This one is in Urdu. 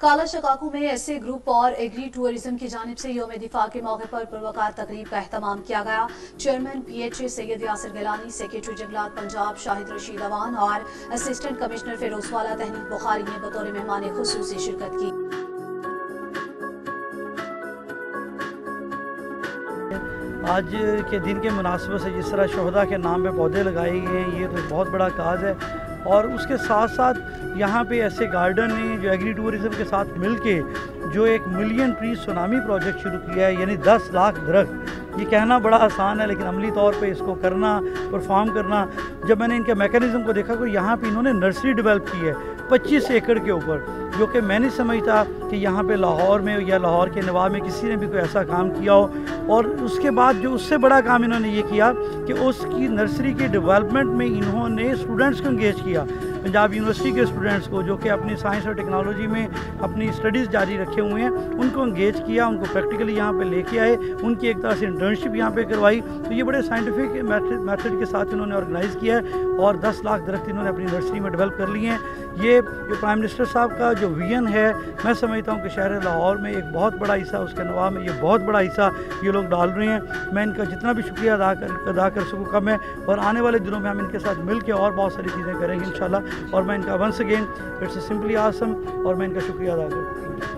کالا شکاکو میں ایسے گروپ اور ایگری ٹوریزم کی جانب سے یوم دفاع کے موقع پر پروکار تقریب کا اہتمام کیا گیا۔ Chairman P H A Syed Yasir Gilani secretary جنگلات پنجاب شاہد رشید اوان اور اسسٹنٹ کمشنر فیروز والا تحریک بخاری نے بطور مہمان خصوصی شرکت کی۔ آج کے دن کے مناسبت سے جس طرح شہدہ کے نام پہ پودے لگائے گئے ہیں، یہ تو بہت بڑا کاز ہے اور اس کے ساتھ ساتھ یہاں پہ ایسے گارڈن ہیں جو ایگری ٹوریزم کے ساتھ مل کے جو ایک ملین ٹریز سونامی پروجیکٹ شروع کیا ہے یعنی دس لاکھ درخت۔ یہ کہنا بڑا آسان ہے، لیکن عملی طور پہ اس کو کرنا پرفارم کرنا۔ جب میں نے ان کے میکانزم کو دیکھا کہ یہاں پہ انہوں نے نرسری ڈیولپ کی ہے پچیس ایکڑ کے اوپر، جو کہ میں نہیں سمجھتا کہ یہاں پہ لاہور میں یا لاہور کے نواب میں کسی نے بھی کوئی ایسا کام کیا ہو۔ اور اس کے بعد جو اس سے بڑا کام انہوں نے یہ کیا کہ اس کی نرسری کے ڈیولپمنٹ میں انہوں نے اسٹوڈنٹس کو انگیج کیا۔ پنجاب یونیورسٹی کے اسٹوڈنٹس کو جو کہ اپنی سائنس اور ٹیکنالوجی میں اپنی اسٹڈیز جاری رکھے ہوئے ہیں، ان کو انگیج کیا، ان کو پریکٹیکلی یہاں پہ لے کے آئے، ان کی ایک طرح سے انٹرنشپ یہاں پہ کروائی۔ تو یہ بڑے سائنٹیفک میتھڈ کے ساتھ انہوں نے آرگنائز کیا ہے اور دس لاکھ درخت انہوں نے اپنی یونیورسٹی میں ڈیولپ کر لیے ہیں۔ یہ جو پرائم منسٹر صاحب کا جو ویژن ہے، میں سمجھتا ہوں کہ شہر لاہور میں ایک بہت بڑا حصہ، اس کے نواب میں یہ بہت بڑا حصہ یہ لوگ ڈال رہے ہیں۔ میں ان کا جتنا بھی شکریہ ادا کر ادا کر سکوں، کم ہے۔ اور آنے والے دنوں میں ہم ان کے ساتھ مل کے اور بہت ساری چیزیں کریں گے، انشاءاللہ۔ اور میں ان کا once again it's simply awesome اور میں ان کا شکریہ ادا کرتا ہوں۔